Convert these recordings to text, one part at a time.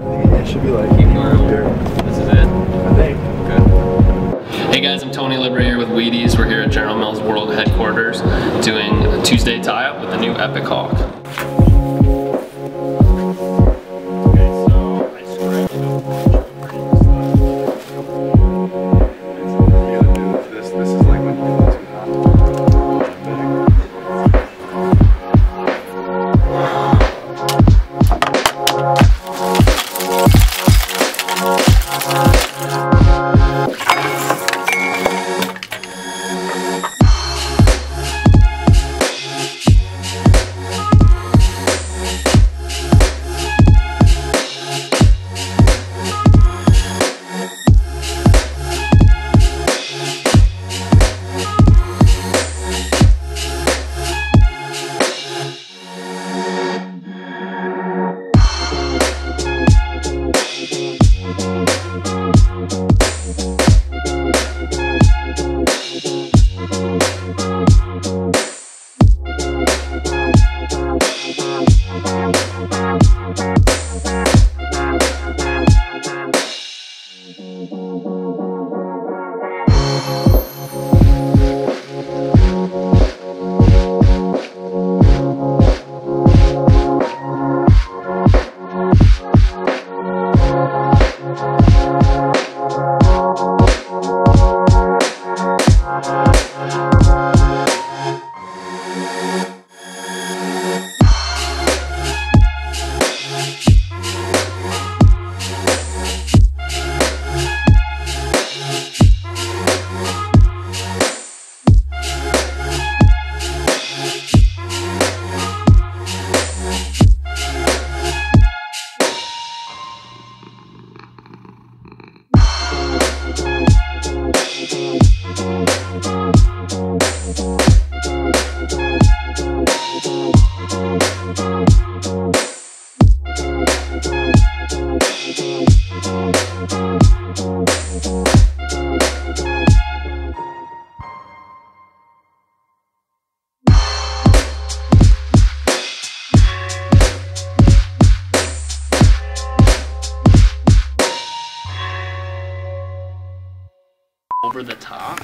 It should be like Keep going. This is it. I think. Good. Hey guys, I'm Tony Libera here with Wheaties. We're here at General Mills World Headquarters doing a Tuesday tie-up with the new Epoch Hawk. Over the top,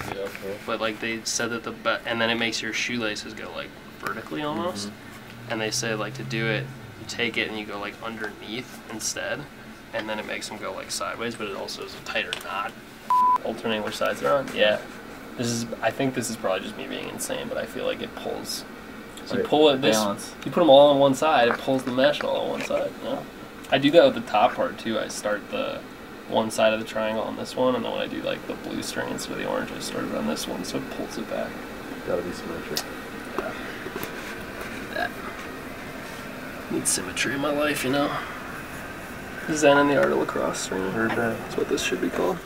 but like they said that the and then it makes your shoelaces go like vertically almost. Mm-hmm. And they say like to do it, you take it and you go like underneath instead, and then it makes them go like sideways, but it also is a tighter knot. Alternating which sides they're on. Yeah, this is. I think this is probably just me being insane, but I feel like it pulls. So you pull it this. Balance. You put them all on one side. It pulls the mesh all on one side. Yeah. I do that with the top part too. I start the one side of the triangle on this one, and then when I do like the blue string instead of the orange, I start it on this one, so it pulls it back. Gotta be symmetric. That need symmetry in my life, you know. Zen and the art of lacrosse string. Heard that. That's what this should be called.